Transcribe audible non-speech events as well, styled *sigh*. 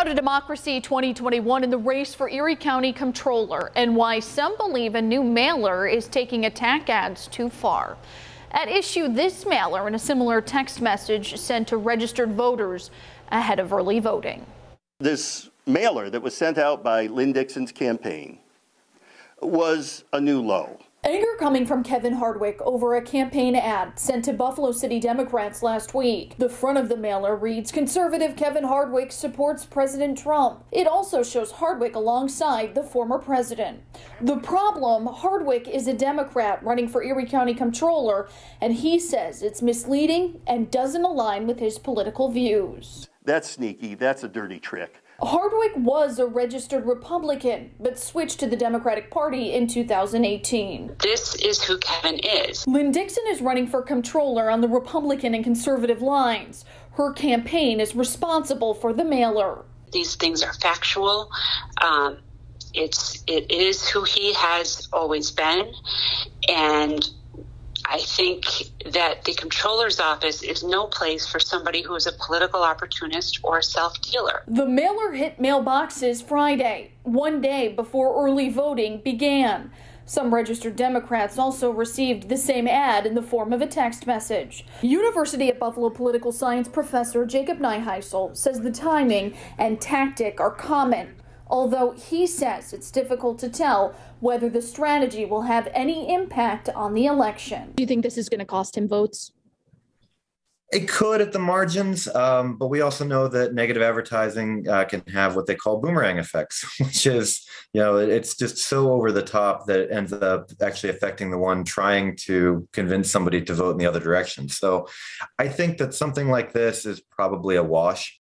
Now to Democracy 2021 in the race for Erie County Comptroller and why some believe a new mailer is taking attack ads too far. At issue this mailer and a similar text message sent to registered voters ahead of early voting. This mailer that was sent out by Lynne Dixon's campaign was a new low. Anger coming from Kevin Hardwick over a campaign ad sent to Buffalo City Democrats last week. The front of the mailer reads Conservative Kevin Hardwick supports President Trump. It also shows Hardwick alongside the former president. The problem Hardwick is a Democrat running for Erie County Comptroller, and he says it's misleading and doesn't align with his political views. That's sneaky. That's a dirty trick. Hardwick was a registered Republican, but switched to the Democratic Party in 2018. This is who Kevin is. Lynne Dixon is running for comptroller on the Republican and conservative lines. Her campaign is responsible for the mailer. These things are factual. Um, it's it is who he has always been, and I think that the comptroller's office is no place for somebody who is a political opportunist or a self dealer. The mailer hit mailboxes Friday, one day before early voting began. Some registered Democrats also received the same ad in the form of a text message. University at Buffalo political science professor Jacob Neiheisel says the timing and tactic are common although he says it's difficult to tell whether the strategy will have any impact on the election. Do you think this is going to cost him votes? It could at the margins, um, but we also know that negative advertising uh, can have what they call boomerang effects, *laughs* which is, you know, it's just so over the top that it ends up actually affecting the one trying to convince somebody to vote in the other direction. So I think that something like this is probably a wash.